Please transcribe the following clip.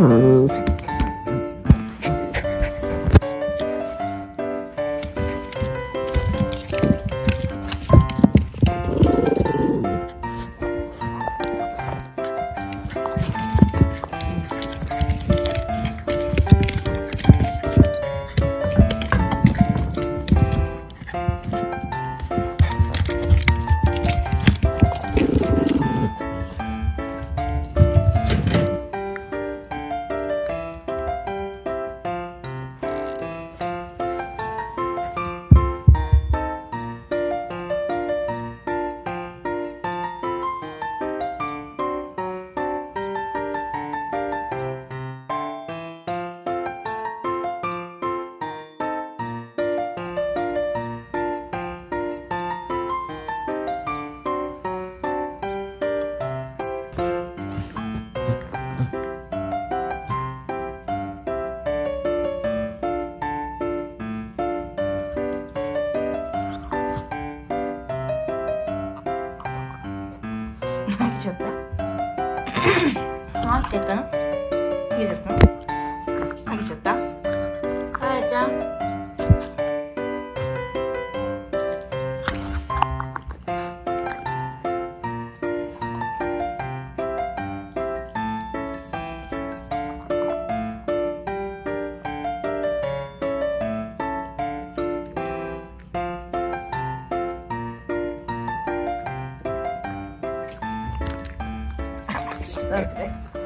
tongues 기 좋다. 아, 됐다. 이게 됐다. 하기 좋다. okay.